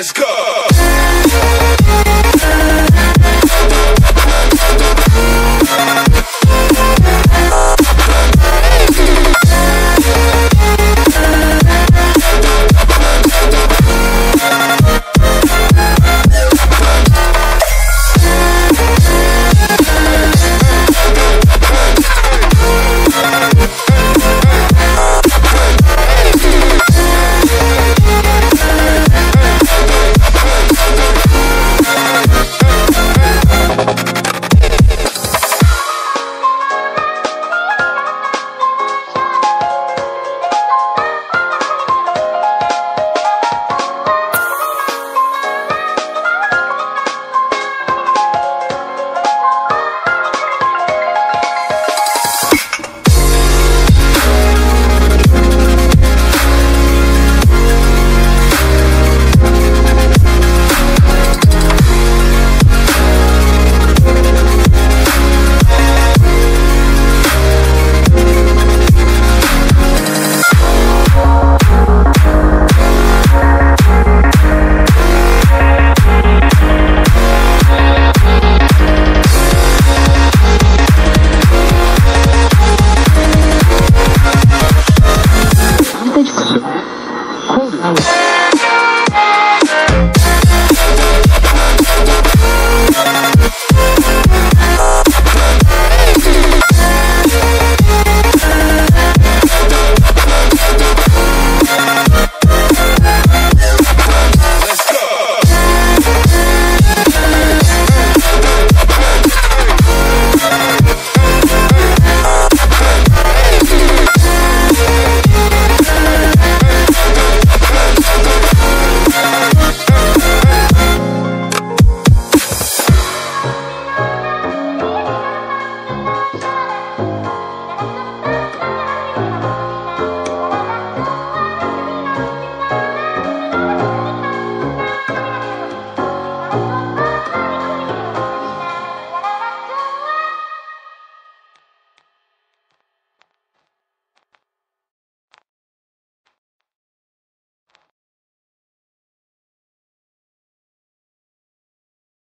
Let's go.